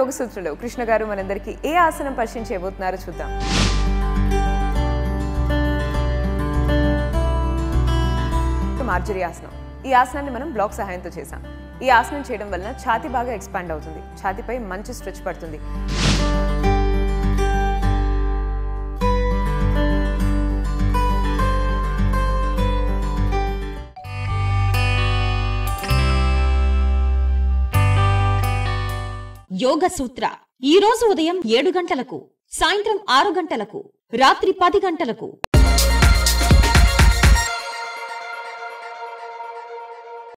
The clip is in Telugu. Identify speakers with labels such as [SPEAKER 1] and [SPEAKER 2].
[SPEAKER 1] యోగ సూత్రులు కృష్ణ గారు మనందరికీ ఏ ఆసనం పరిచయం చేయబోతున్నారో చూద్దాం. మార్జరీ ఆసనం. ఈ ఆసనాన్ని మనం బ్లాక్ సహాయంతో చేసాం ఈ ఆసనం చేయడం వలన ఛాతి బాగా ఎక్స్పాండ్ అవుతుంది. ఛాతిపై మంచి స్ట్రెచ్ పడుతుంది.
[SPEAKER 2] యోగ సూత్ర. ఈ రోజు ఉదయం ఏడు గంటలకు సాయంత్రం ఆరు గంటలకు రాత్రి పది గంటలకు